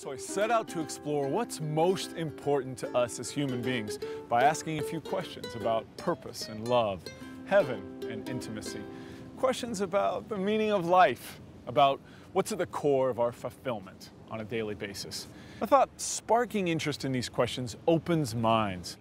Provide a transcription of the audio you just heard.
So I set out to explore what's most important to us as human beings by asking a few questions about purpose and love, heaven and intimacy, questions about the meaning of life, about what's at the core of our fulfillment on a daily basis. I thought sparking interest in these questions opens minds.